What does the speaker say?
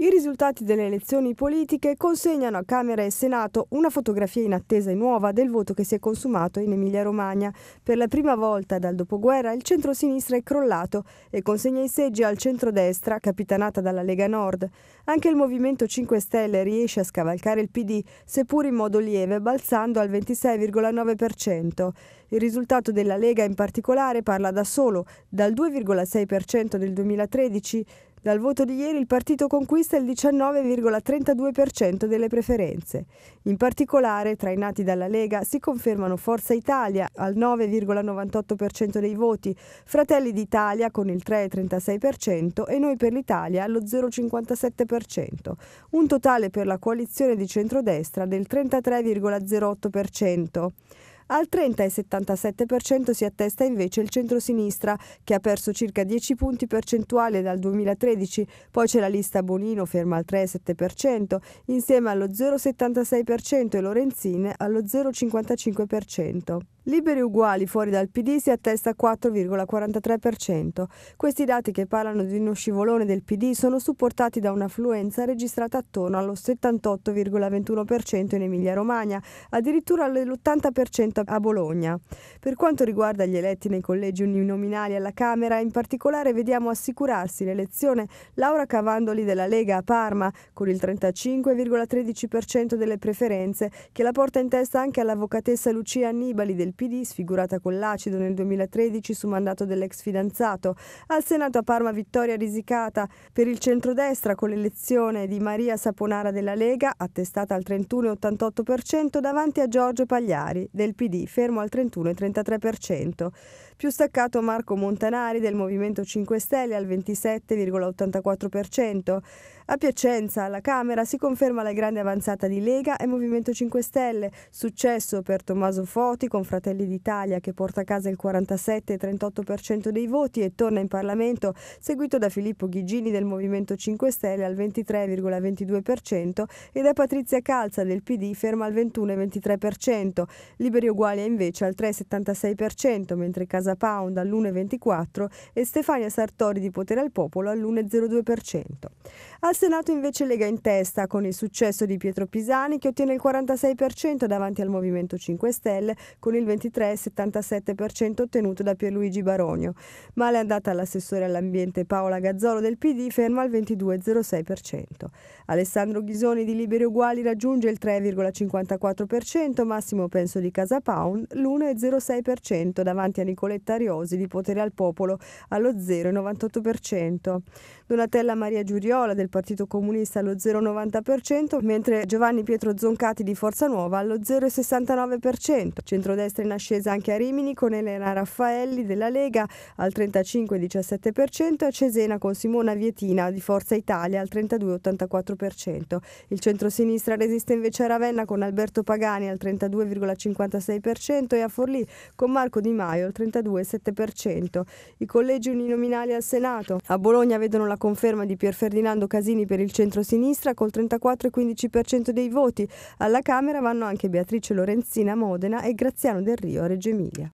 I risultati delle elezioni politiche consegnano a Camera e Senato una fotografia inattesa e nuova del voto che si è consumato in Emilia-Romagna. Per la prima volta dal dopoguerra il centro-sinistra è crollato e consegna i seggi al centro-destra, capitanata dalla Lega Nord. Anche il Movimento 5 Stelle riesce a scavalcare il PD, seppur in modo lieve, balzando al 26,9%. Il risultato della Lega in particolare parla da solo, dal 2,6% del 2013 dal voto di ieri il partito conquista il 19,32% delle preferenze. In particolare, tra i nati dalla Lega si confermano Forza Italia al 9,98% dei voti, Fratelli d'Italia con il 3,36% e Noi per l'Italia allo 0,57%. Un totale per la coalizione di centrodestra del 33,08%. Al 30,77% si attesta invece il centro-sinistra, che ha perso circa 10 punti percentuali dal 2013, poi c'è la lista Bonino ferma al 3,7%, insieme allo 0,76% e Lorenzin allo 0,55%. Liberi uguali fuori dal PD si attesta 4,43%. Questi dati che parlano di uno scivolone del PD sono supportati da un'affluenza registrata attorno allo 78,21% in Emilia-Romagna, addirittura all'80% a Bologna. Per quanto riguarda gli eletti nei collegi uninominali alla Camera, in particolare vediamo assicurarsi l'elezione Laura Cavandoli della Lega a Parma con il 35,13% delle preferenze, che la porta in testa anche all'avvocatessa Lucia Annibali del PD, sfigurata con l'acido nel 2013 su mandato dell'ex fidanzato. Al Senato a Parma vittoria risicata per il centrodestra con l'elezione di Maria Saponara della Lega, attestata al 31,88% davanti a Giorgio Pagliari del PD, fermo al 31,33%. Più staccato Marco Montanari del Movimento 5 Stelle al 27,84%. A Piacenza, alla Camera, si conferma la grande avanzata di Lega e Movimento 5 Stelle. Successo per Tommaso Foti con Fratelli d'Italia che porta a casa il 47,38% dei voti e torna in Parlamento, seguito da Filippo Ghigini del Movimento 5 Stelle al 23,22% e da Patrizia Calza del PD ferma al 21,23%. Liberi Uguali invece al 3,76%, mentre Casa Pound all'1,24% e Stefania Sartori di Potere al Popolo all'1,02%. Al Senato invece lega in testa con il successo di Pietro Pisani che ottiene il 46% davanti al Movimento 5 Stelle con il 23,77% ottenuto da Pierluigi Baronio. Male andata all'assessore all'ambiente Paola Gazzolo del PD ferma al 22,06%. Alessandro Ghisoni di Liberi Uguali raggiunge il 3,54%, Massimo Penso di Casa Pound l'1,06% davanti a Nicoletta Ariosi di Potere al Popolo allo 0,98%. Donatella Maria Giuriola del Partito Comunista allo 0,90%, mentre Giovanni Pietro Zoncati di Forza Nuova allo 0,69%. Centrodestra in ascesa anche a Rimini con Elena Raffaelli della Lega al 35,17% e a Cesena con Simona Vietina di Forza Italia al 32,84%. Il centrosinistra resiste invece a Ravenna con Alberto Pagani al 32,56% e a Forlì con Marco Di Maio al 32,7%. I collegi uninominali al Senato a Bologna vedono la conferma di Pier Ferdinando Casini Salvini per il centro-sinistra col 34,15% dei voti. Alla Camera vanno anche Beatrice Lorenzina a Modena e Graziano Del Rio a Reggio Emilia.